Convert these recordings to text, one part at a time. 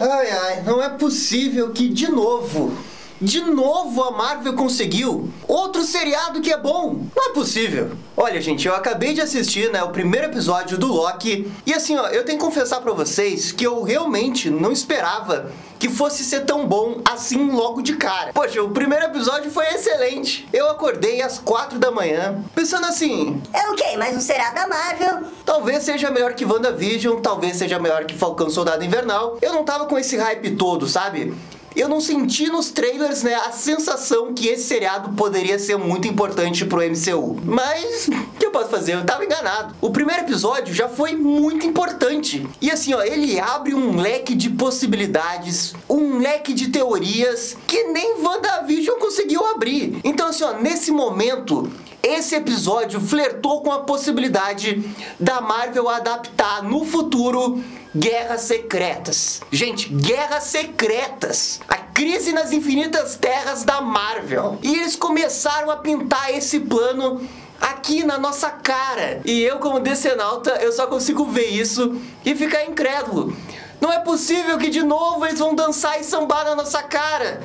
Ai, ai, não é possível que de novo de novo a Marvel conseguiu outro seriado que é bom. Não é possível. Olha, gente, eu acabei de assistir, né, o primeiro episódio do Loki e assim, ó, eu tenho que confessar para vocês que eu realmente não esperava que fosse ser tão bom assim logo de cara. Poxa, o primeiro episódio foi excelente. Eu acordei às quatro da manhã, pensando assim: É o quê? Mais um seriado da Marvel? Talvez seja melhor que WandaVision, talvez seja melhor que Falcão Soldado Invernal. Eu não tava com esse hype todo, sabe? Eu não senti nos trailers, né, a sensação que esse seriado poderia ser muito importante pro MCU. Mas, o que eu posso fazer? Eu tava enganado. O primeiro episódio já foi muito importante. E assim, ó, ele abre um leque de possibilidades, um leque de teorias que nem WandaVision conseguiu abrir. Então, assim, ó, nesse momento, esse episódio flertou com a possibilidade da Marvel adaptar no futuro Guerras Secretas. Gente, Guerras Secretas. A crise nas infinitas terras da Marvel. E eles começaram a pintar esse plano aqui na nossa cara. E eu, como decenalta, eu só consigo ver isso e ficar incrédulo. Não é possível que de novo eles vão dançar e sambar na nossa cara.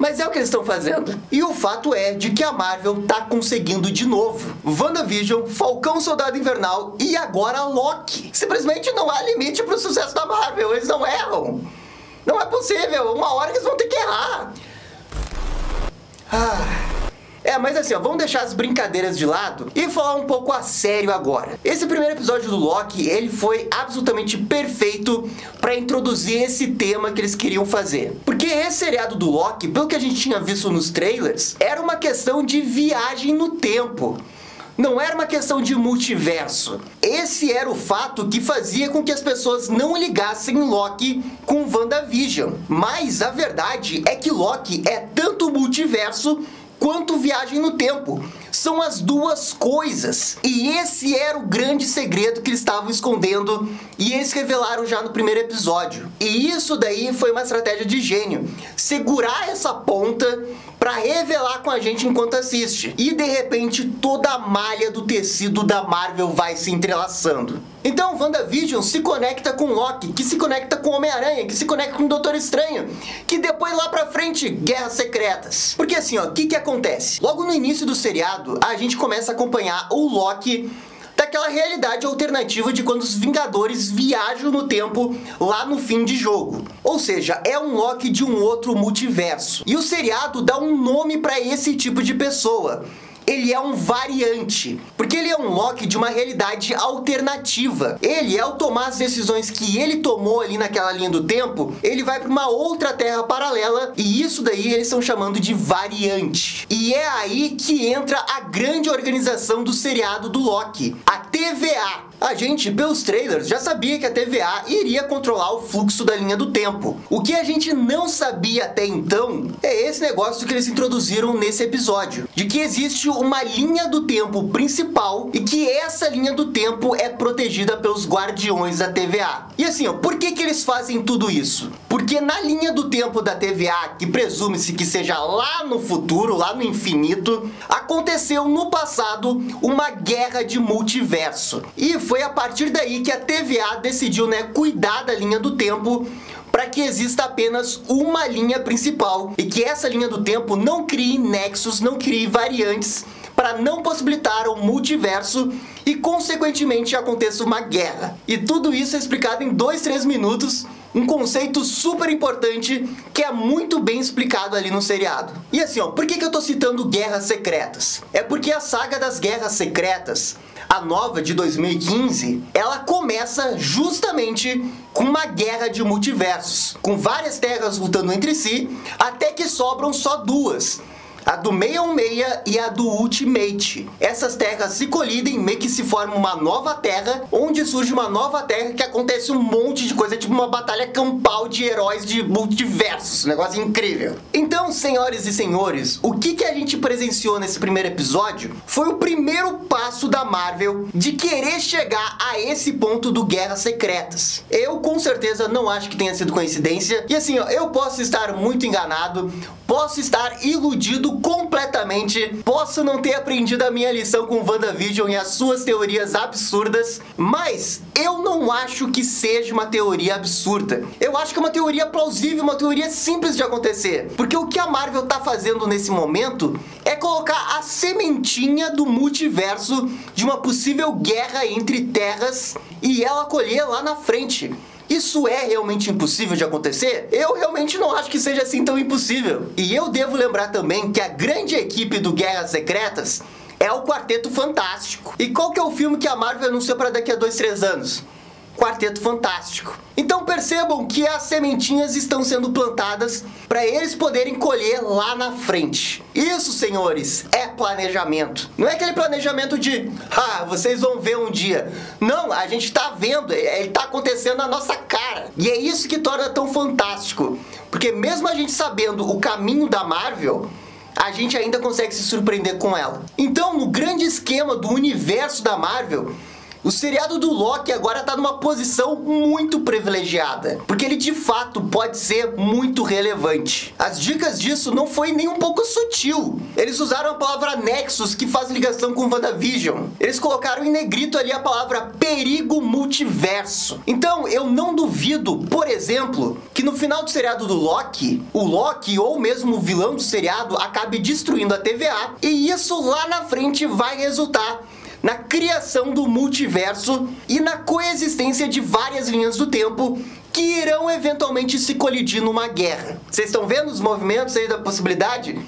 Mas é o que eles estão fazendo. E o fato é de que a Marvel tá conseguindo de novo. WandaVision, Falcão Soldado Invernal e agora Loki. Simplesmente não há limite pro sucesso da Marvel. Eles não erram. Não é possível. Uma hora eles vão ter que errar. Ah. É, mas assim, ó, vamos deixar as brincadeiras de lado e falar um pouco a sério agora. Esse primeiro episódio do Loki, ele foi absolutamente perfeito para introduzir esse tema que eles queriam fazer. Porque esse seriado do Loki, pelo que a gente tinha visto nos trailers, era uma questão de viagem no tempo não era uma questão de multiverso. Esse era o fato que fazia com que as pessoas não ligassem Loki com WandaVision. Mas a verdade é que Loki é tanto multiverso quanto viagem no tempo. São as duas coisas. E esse era o grande segredo que eles estavam escondendo e eles revelaram já no primeiro episódio. E isso daí foi uma estratégia de gênio. Segurar essa ponta para revelar com a gente enquanto assiste. E de repente toda a malha do tecido da Marvel vai se entrelaçando. Então WandaVision se conecta com Loki, que se conecta com Homem-Aranha, que se conecta com Doutor Estranho, que depois lá pra frente, Guerras Secretas. Porque assim, ó, o que que acontece? Logo no início do seriado, a gente começa a acompanhar o Loki daquela realidade alternativa de quando os Vingadores viajam no tempo lá no fim de jogo. Ou seja, é um Loki de um outro multiverso. E o seriado dá um nome para esse tipo de pessoa ele é um variante, porque ele é um Loki de uma realidade alternativa. Ele, ao tomar as decisões que ele tomou ali naquela linha do tempo, ele vai para uma outra terra paralela e isso daí eles estão chamando de variante. E é aí que entra a grande organização do seriado do Loki, a TVA, a gente, pelos trailers, já sabia que a TVA iria controlar o fluxo da linha do tempo. O que a gente não sabia até então é esse negócio que eles introduziram nesse episódio, de que existe uma linha do tempo principal e que essa linha do tempo é protegida pelos guardiões da TVA. E assim, ó, por que que eles fazem tudo isso? Porque na linha do tempo da TVA, que presume-se que seja lá no futuro, lá no infinito, aconteceu no passado uma guerra de multiverso. E foi a partir daí que a TVA decidiu né, cuidar da linha do tempo para que exista apenas uma linha principal e que essa linha do tempo não crie nexos, não crie variantes para não possibilitar o multiverso e consequentemente aconteça uma guerra. E tudo isso é explicado em 2, 3 minutos, um conceito super importante que é muito bem explicado ali no seriado. E assim, ó, por que, que eu tô citando Guerras Secretas? É porque a saga das Guerras Secretas a nova de 2015, ela começa justamente com uma guerra de multiversos, com várias terras lutando entre si, até que sobram só duas, a do 616 e a do Ultimate. Essas terras se colidem, meio que se forma uma nova terra, onde surge uma nova terra que acontece um monte de coisa, tipo uma batalha campal de heróis de multiversos, negócio incrível. Então, senhoras e senhores, o que, que a gente presenciou nesse primeiro episódio foi o primeiro passo da Marvel de querer chegar a esse ponto do Guerras Secretas. Eu com certeza não acho que tenha sido coincidência, e assim, ó, eu posso estar muito enganado, posso estar iludido completamente. Posso não ter aprendido a minha lição com WandaVision e as suas teorias absurdas, mas eu não acho que seja uma teoria absurda. Eu acho que é uma teoria plausível, uma teoria simples de acontecer. Porque o que a Marvel tá fazendo nesse momento é colocar a sementinha do multiverso de uma possível guerra entre terras e ela colher lá na frente. Isso é realmente impossível de acontecer? Eu realmente não acho que seja assim tão impossível. E eu devo lembrar também que a grande equipe do Guerras Secretas é o Quarteto Fantástico. E qual que é o filme que a Marvel anunciou para daqui a dois, três anos? Quarteto Fantástico. Então percebam que as sementinhas estão sendo plantadas para eles poderem colher lá na frente. Isso, senhores, é planejamento. Não é aquele planejamento de, ah, vocês vão ver um dia. Não, a gente está vendo, ele está acontecendo na nossa cara. E é isso que torna tão fantástico. Porque mesmo a gente sabendo o caminho da Marvel, a gente ainda consegue se surpreender com ela. Então, no grande esquema do universo da Marvel, o seriado do Loki agora tá numa posição muito privilegiada, porque ele de fato pode ser muito relevante. As dicas disso não foi nem um pouco sutil. Eles usaram a palavra Nexus, que faz ligação com WandaVision. Eles colocaram em negrito ali a palavra perigo multiverso. Então, eu não duvido, por exemplo, que no final do seriado do Loki, o Loki ou mesmo o vilão do seriado acabe destruindo a TVA, e isso lá na frente vai resultar na criação do multiverso e na coexistência de várias linhas do tempo que irão eventualmente se colidir numa guerra. Vocês estão vendo os movimentos aí da possibilidade?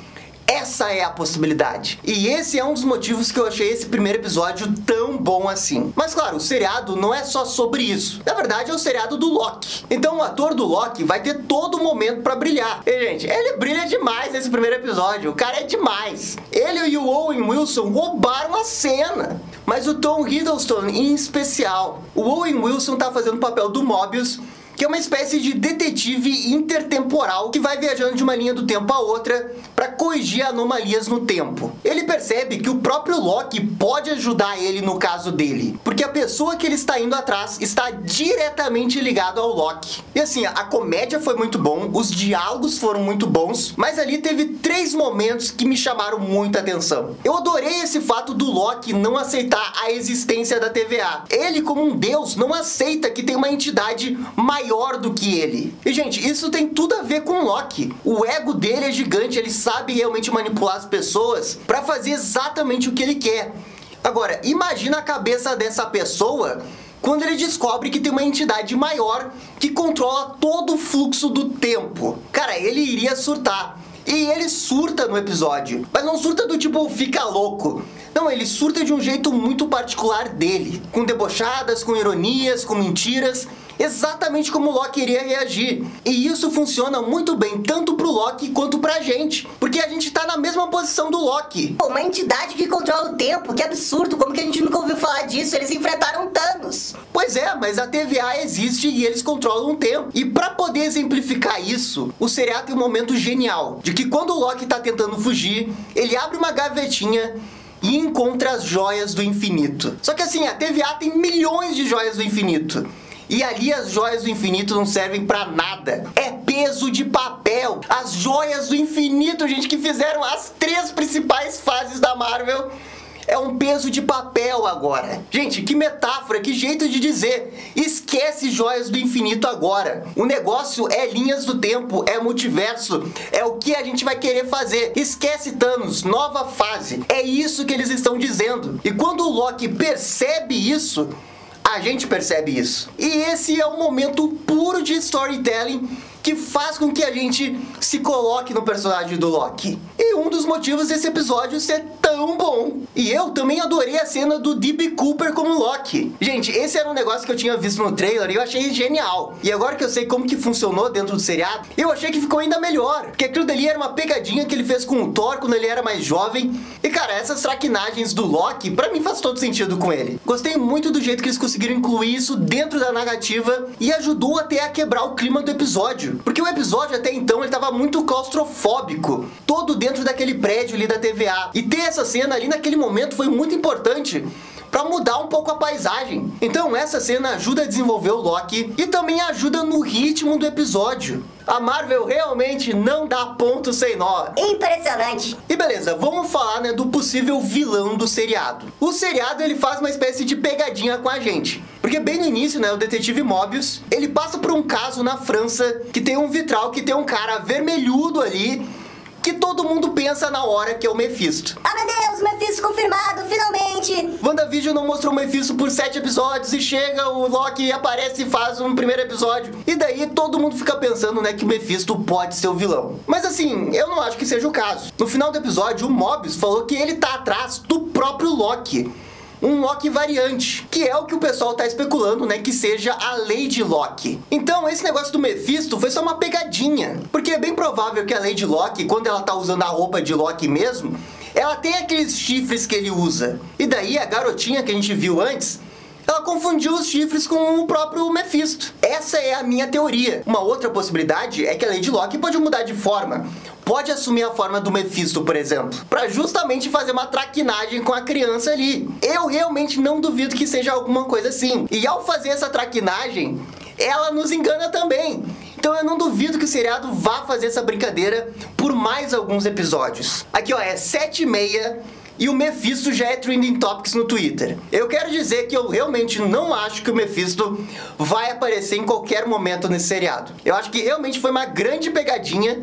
Essa é a possibilidade. E esse é um dos motivos que eu achei esse primeiro episódio tão bom assim. Mas claro, o seriado não é só sobre isso. Na verdade, é o seriado do Loki. Então o ator do Loki vai ter todo momento para brilhar. E, gente, ele brilha demais nesse primeiro episódio. O cara é demais. Ele e o Owen Wilson roubaram a cena. Mas o Tom Hiddleston em especial. O Owen Wilson tá fazendo o papel do Mobius que é uma espécie de detetive intertemporal que vai viajando de uma linha do tempo a outra para corrigir anomalias no tempo. Ele percebe que o próprio Loki pode ajudar ele no caso dele, porque a pessoa que ele está indo atrás está diretamente ligado ao Loki. E assim, a comédia foi muito bom, os diálogos foram muito bons, mas ali teve três momentos que me chamaram muita atenção. Eu adorei esse fato do Loki não aceitar a existência da TVA. Ele, como um deus, não aceita que tem uma entidade maior maior do que ele. E, gente, isso tem tudo a ver com Loki. O ego dele é gigante, ele sabe realmente manipular as pessoas para fazer exatamente o que ele quer. Agora, imagina a cabeça dessa pessoa quando ele descobre que tem uma entidade maior que controla todo o fluxo do tempo. Cara, ele iria surtar. E ele surta no episódio, mas não surta do tipo fica louco. Não, ele surta de um jeito muito particular dele, com debochadas, com ironias, com mentiras, exatamente como o Loki iria reagir. E isso funciona muito bem tanto pro Loki quanto pra gente, porque a gente tá na mesma posição do Loki. Pô, uma entidade que controla o tempo, que absurdo, como que a gente nunca ouviu falar disso? Eles enfrentaram Thanos. Pois é, mas a TVA existe e eles controlam o tempo. E para poder exemplificar isso, o seriado tem um momento genial, de que quando o Loki tá tentando fugir, ele abre uma gavetinha e encontra as joias do infinito. Só que assim, a TVA tem milhões de joias do infinito. E ali as joias do infinito não servem para nada. É peso de papel. As joias do infinito, gente, que fizeram as três principais fases da Marvel é um peso de papel agora. Gente, que metáfora, que jeito de dizer. Esquece joias do infinito agora. O negócio é linhas do tempo, é multiverso, é o que a gente vai querer fazer. Esquece Thanos, nova fase. É isso que eles estão dizendo. E quando o Loki percebe isso, a gente percebe isso. E esse é um momento puro de storytelling que faz com que a gente se coloque no personagem do Loki. E um dos motivos desse episódio ser tão bom. E eu também adorei a cena do D.B. Cooper como Loki. Gente, esse era um negócio que eu tinha visto no trailer e eu achei genial. E agora que eu sei como que funcionou dentro do seriado, eu achei que ficou ainda melhor. Porque aquilo dali era uma pegadinha que ele fez com o Thor quando ele era mais jovem. E cara, essas traquinagens do Loki, para mim faz todo sentido com ele. Gostei muito do jeito que eles conseguiram incluir isso dentro da narrativa e ajudou até a quebrar o clima do episódio. Porque o episódio até então ele tava muito claustrofóbico, todo dentro daquele prédio ali da TVA. E ter essa cena ali naquele momento foi muito importante para mudar um pouco a paisagem. Então essa cena ajuda a desenvolver o Loki e também ajuda no ritmo do episódio. A Marvel realmente não dá ponto sem nó. Impressionante. E beleza, vamos falar né, do possível vilão do seriado. O seriado ele faz uma espécie de pegadinha com a gente. Porque bem no início, né, o detetive Mobius, ele passa por um caso na França que tem um vitral que tem um cara vermelhudo ali que todo mundo pensa na hora que é o Mephisto. Ah, meu Deus, Mephisto confirmado, finalmente! WandaVision não mostrou o Mephisto por sete episódios e chega o Loki aparece e faz um primeiro episódio. E daí todo mundo fica pensando, né, que o Mephisto pode ser o vilão. Mas assim, eu não acho que seja o caso. No final do episódio, o Mobius falou que ele tá atrás do próprio Loki um Loki variante, que é o que o pessoal tá especulando, né, que seja a Lady Loki. Então, esse negócio do Mephisto foi só uma pegadinha, porque é bem provável que a Lady Loki, quando ela tá usando a roupa de Loki mesmo, ela tem aqueles chifres que ele usa. E daí a garotinha que a gente viu antes, ela confundiu os chifres com o próprio Mephisto. Essa é a minha teoria. Uma outra possibilidade é que a Lady Locke pode mudar de forma. Pode assumir a forma do Mephisto, por exemplo, para justamente fazer uma traquinagem com a criança ali. Eu realmente não duvido que seja alguma coisa assim. E ao fazer essa traquinagem, ela nos engana também. Então eu não duvido que o seriado vá fazer essa brincadeira por mais alguns episódios. Aqui ó, é 7 e meia e o Mephisto já é trending topics no Twitter. Eu quero dizer que eu realmente não acho que o Mephisto vai aparecer em qualquer momento nesse seriado. Eu acho que realmente foi uma grande pegadinha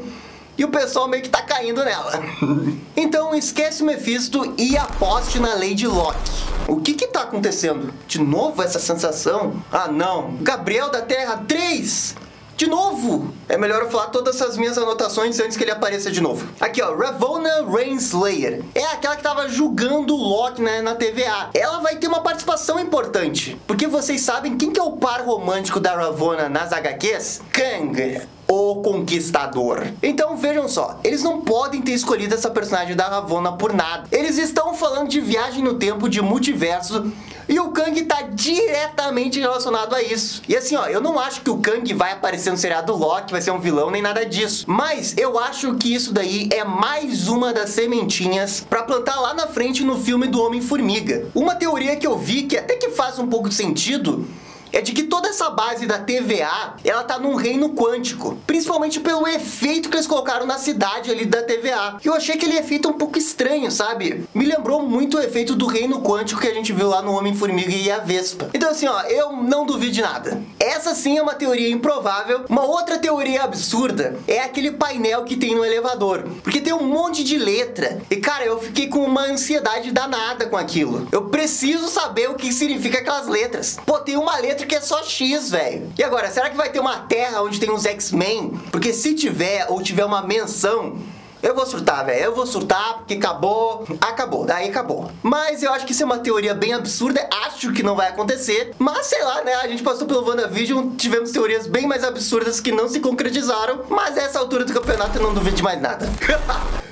e o pessoal meio que tá caindo nela. então esquece o Mephisto e aposte na Lady Locke. O que que tá acontecendo? De novo essa sensação? Ah não, Gabriel da Terra 3! De novo! É melhor eu falar todas as minhas anotações antes que ele apareça de novo. Aqui, ó, Ravonna Rainslayer. É aquela que tava julgando o Loki né, na TVA. Ela vai ter uma participação importante. Porque vocês sabem quem que é o par romântico da Ravonna nas HQs? Kang o Conquistador. Então vejam só, eles não podem ter escolhido essa personagem da Ravonna por nada. Eles estão falando de viagem no tempo, de multiverso, e o Kang tá diretamente relacionado a isso. E assim, ó, eu não acho que o Kang vai aparecer no seriado Loki, vai ser um vilão, nem nada disso. Mas eu acho que isso daí é mais uma das sementinhas para plantar lá na frente no filme do Homem-Formiga. Uma teoria que eu vi que até que faz um pouco de sentido é de que toda essa base da TVA, ela tá num reino quântico, principalmente pelo efeito que eles colocaram na cidade ali da TVA. Eu achei aquele efeito um pouco estranho, sabe? Me lembrou muito o efeito do reino quântico que a gente viu lá no Homem-Formiga e a Vespa. Então assim, ó, eu não duvido de nada. Essa sim é uma teoria improvável. Uma outra teoria absurda é aquele painel que tem no elevador, porque tem um monte de letra. E cara, eu fiquei com uma ansiedade danada com aquilo. Eu preciso saber o que significa aquelas letras. Pô, tem uma letra que é só X, velho. E agora, será que vai ter uma terra onde tem uns X-Men? Porque se tiver ou tiver uma menção eu vou surtar, velho. Eu vou surtar porque acabou. Acabou. Daí acabou. Mas eu acho que isso é uma teoria bem absurda. Acho que não vai acontecer. Mas sei lá, né? A gente passou pelo WandaVision. Tivemos teorias bem mais absurdas que não se concretizaram. Mas essa altura do campeonato eu não duvido de mais nada.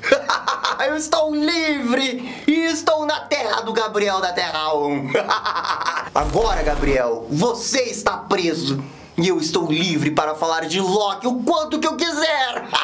eu estou livre! E estou na terra do Gabriel da Terra 1. Agora, Gabriel, você está preso. E eu estou livre para falar de Loki o quanto que eu quiser.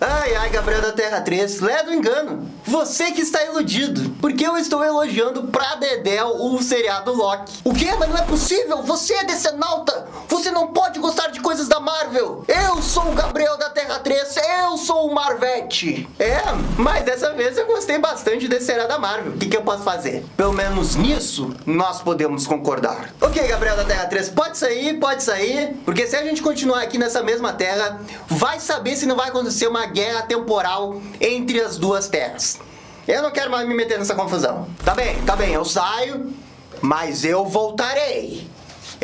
Ai, ai, Gabriel da Terra 3, leva engano. Você que está iludido, porque eu estou elogiando pra Dedel o seriado Loki. O quê? Mas não é possível, você é decenalta. Você não pode gostar de coisas da Marvel. Eu sou o Gabriel da Terra 3, eu sou o Marvete. É, mas dessa vez eu gostei bastante desse seriado da Marvel. O que, que eu posso fazer? Pelo menos nisso, nós podemos concordar. Ok, Gabriel da Terra 3, pode sair, pode sair, porque se a gente continuar aqui nessa mesma terra, vai saber se não vai acontecer uma guerra temporal entre as duas terras. Eu não quero mais me meter nessa confusão. Tá bem, tá bem, eu saio, mas eu voltarei.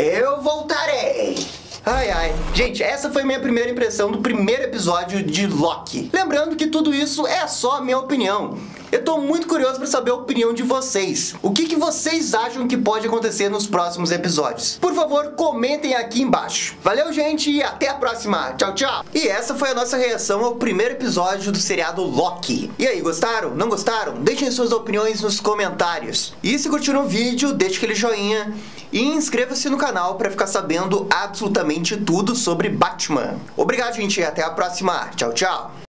Eu voltarei. Ai, ai. Gente, essa foi minha primeira impressão do primeiro episódio de Loki. Lembrando que tudo isso é só minha opinião. Eu tô muito curioso para saber a opinião de vocês. O que, que vocês acham que pode acontecer nos próximos episódios? Por favor, comentem aqui embaixo. Valeu, gente, e até a próxima. Tchau, tchau. E essa foi a nossa reação ao primeiro episódio do seriado Loki. E aí, gostaram? Não gostaram? Deixem suas opiniões nos comentários. E se curtiram o vídeo, deixe aquele joinha e inscreva-se no canal para ficar sabendo absolutamente tudo sobre Batman. Obrigado, gente, e até a próxima. Tchau, tchau.